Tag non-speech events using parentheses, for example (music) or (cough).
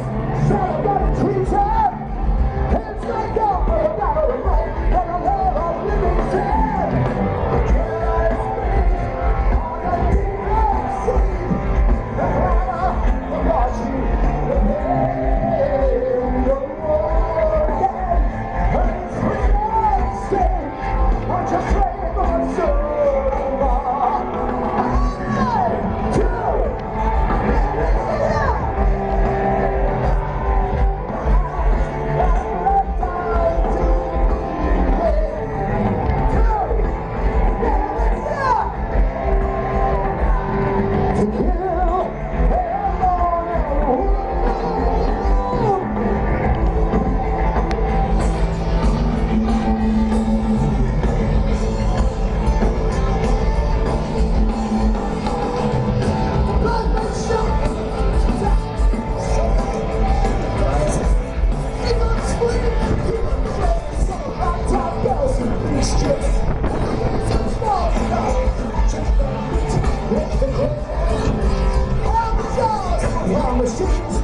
Yes, Yeah. (laughs) conversation.